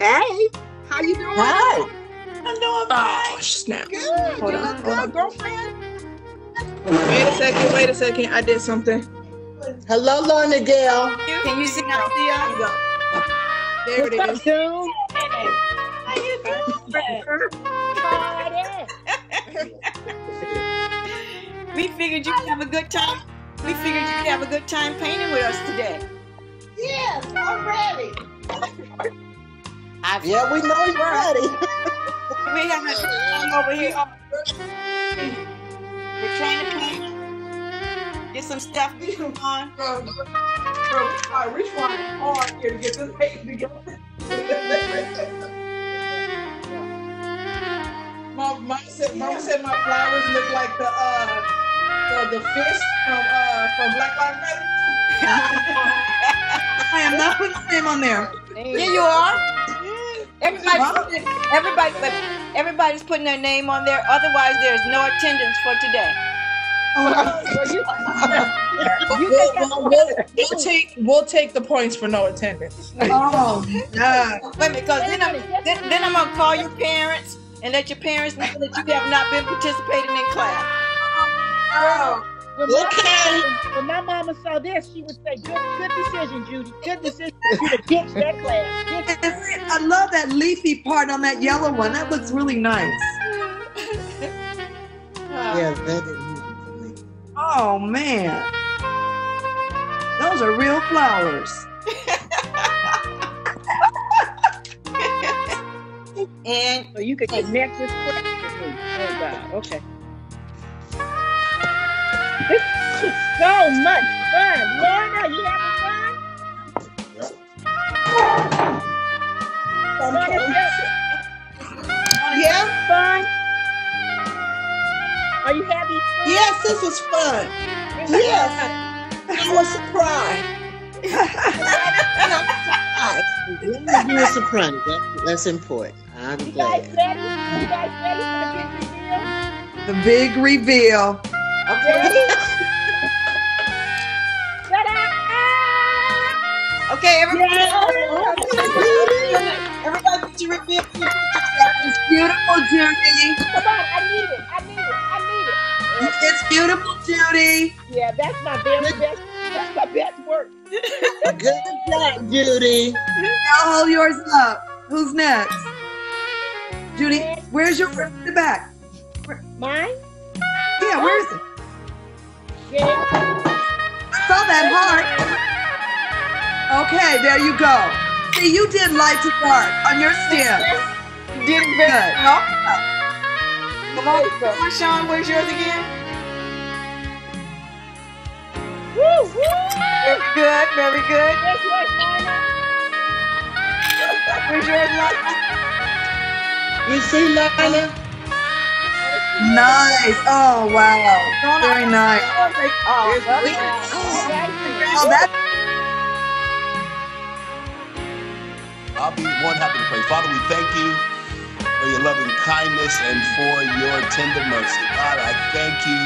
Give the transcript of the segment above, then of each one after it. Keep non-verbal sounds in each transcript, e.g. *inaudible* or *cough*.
Hey, how you doing? Hi. I'm doing Oh, fine. snap. Good. Hold you on, look hold good, on. girlfriend. Wait a second, wait a second. I did something. Hello, Lorna Dale. Can you see now, Thea? There it What's is. up, How you doing? We figured you'd have a good time. We figured you'd have a good time painting with us today. Yes, I'm ready. Yeah, we know you're ready. *laughs* We have a time over here. We're trying to paint. Get some stuff on. Bro, bro, we're trying hard here to get this paper together. Mom, mom said, mom said my flowers look like the uh the, the fish from uh from Black Lives Matter. *laughs* I am not putting my name on there. Here you are. Everybody, everybody, but everybody's putting their name on there. Otherwise, there's no attendance for today. *laughs* We'll, we'll, we'll, we'll take we'll take the points for no attendance. Oh, yeah. Wait because then I'm, then, then I'm gonna call your parents and let your parents know that you have not been participating in class. When Okay. My, when my mama saw this, she would say, "Good, good decision, Judy. Good decision. You to ditch that class." Ditch I love that leafy part on that yellow one. That looks really nice. Yeah, uh, that is music. Oh man. Those are real flowers. *laughs* And So you could connect this question with me. Oh God. Okay. This is so much fun. Lorna, you having fun? Lorna, you Yeah, fun? Are you happy? fun? yes, this was fun. Yes, I was surprised. Let me be a surprise. That, that's important. I'm You guys glad. ready? You guys ready for the big reveal? The big reveal. Okay. Okay, everybody, Yeah. everybody, put your reveal. It's beautiful, Judy. Come on, I need it. I need it. I need it. It's beautiful, Judy. Yeah, that's my very best. That's my best work. Good job, Judy. I'll hold yours up. Who's next? Judy, where's your where's the back? Mine? Okay, there you go. See, you did light to dark on your stem. You did it very Good. well. Come on, come on, Sean, where's yours again? Woo, woo. Very good, very good. Where's yours, Lorna? Where's yours, Lana? You see, Lana? Nice. Oh wow. Very nice. Oh, oh, that's I'll be more happy to pray. Father, we thank you for your loving kindness and for your tender mercy. God, I thank you.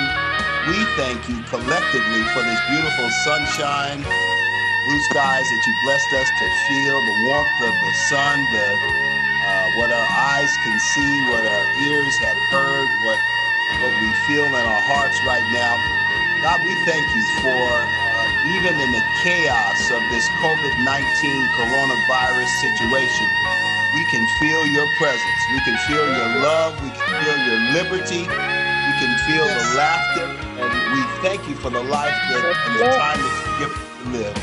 We thank you collectively for this beautiful sunshine, blue skies that you blessed us to feel, the warmth of the sun, the uh, what our eyes can see, what our ears have heard, what what we feel in our hearts right now. God, we thank you for uh, even in the chaos of this COVID 19 coronavirus situation, we can feel your presence. We can feel your love. We can feel your liberty. We can feel the laughter. And we thank you for the life that and the time that you give us to live.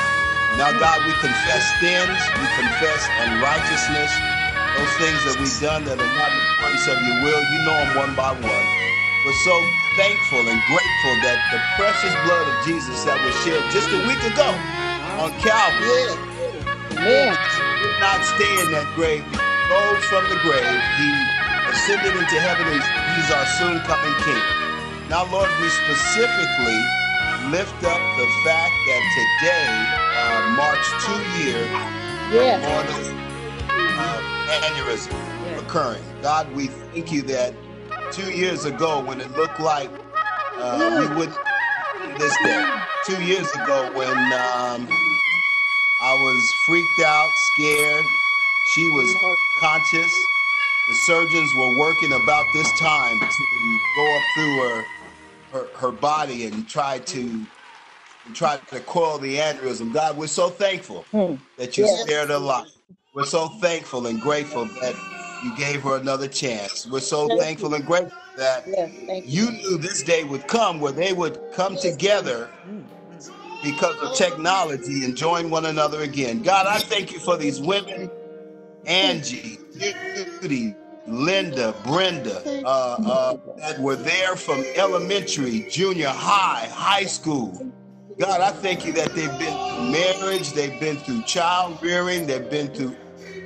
Now, God, we confess sins. We confess unrighteousness. Those things that we've done that are not in accordance of your will, you know them one by one. We're so thankful and grateful that the precious blood of Jesus that was shed just a week ago on Calvary Yeah. did not stay in that grave. He rose from the grave. He ascended into heaven. He's, he's our soon coming King. Now, Lord, we specifically lift up the fact that today uh, marks two years Yes. on uh, aneurysm occurring. God, we thank you that two years ago, when it looked like uh, we wouldn't this day, two years ago, when um, I was freaked out, scared, She was conscious. The surgeons were working about this time to go up through her her, her body and try to try to coil the aneurysm. God, we're so thankful Hmm. that you Yes. spared her life. We're so thankful and grateful that you gave her another chance. We're so Thank thankful and grateful that Yes, you. you knew this day would come where they would come together because of technology and join one another again. God, I thank you for these women, Angie, Judy, Linda, Brenda, uh, uh, that were there from elementary, junior high, high school. God, I thank you that they've been through marriage, they've been through child rearing, they've been through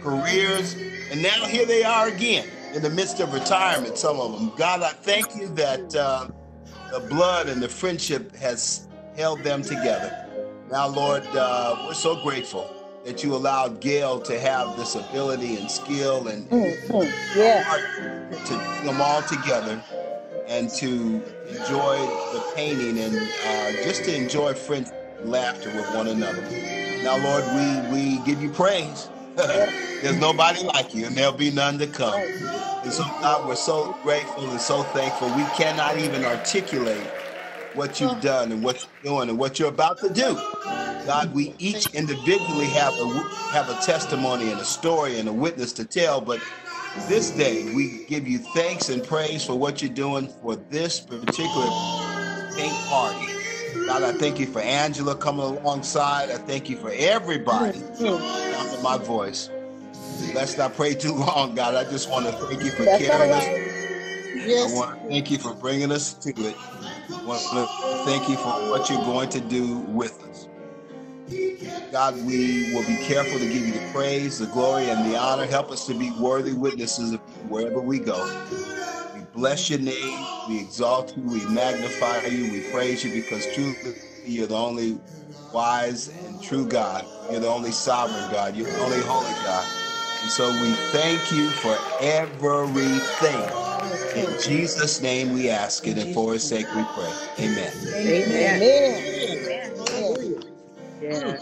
careers, and now here they are again in the midst of retirement, some of them. God, I thank you that uh, the blood and the friendship has held them together. Now, Lord, uh, we're so grateful that you allowed Gail to have this ability and skill and Mhm. Yes. heart to bring them all together and to enjoy the painting and uh, just to enjoy friendship and laughter with one another. Now, Lord, we, we give you praise. There's nobody like you, and there'll be none to come. And so, God, we're so grateful and so thankful. We cannot even articulate what you've done and what you're doing and what you're about to do. God, we each individually have a have a testimony and a story and a witness to tell, but this day we give you thanks and praise for what you're doing for this particular paint party. God, I thank you for Angela coming alongside. I thank you for everybody my voice. Let's not pray too long, God. I just want to thank you for That's carrying us. right. I want to thank you for bringing us to it. I want to thank you for what you're going to do with us. God, we will be careful to give you the praise, the glory, and the honor. Help us to be worthy witnesses wherever we go. We bless your name. We exalt you. We magnify you. We praise you because truly you're the only wise and true God. You're the only sovereign God. You're the only holy God. And so we thank you for everything. In Jesus' name we ask it, and for his sake we pray. Amen. Amen. Amen. Yeah.